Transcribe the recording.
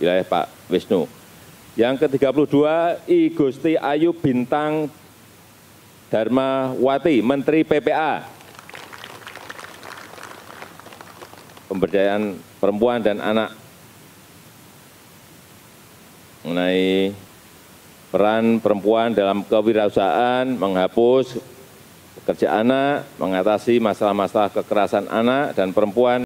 wilayah Pak Wisnu. Yang ke-32, I Gusti Ayu Bintang Dharma Wati, Menteri PPA. Pemberdayaan perempuan dan anak mengenai peran perempuan dalam kewirausahaan, menghapus pekerjaan anak, mengatasi masalah-masalah kekerasan anak dan perempuan,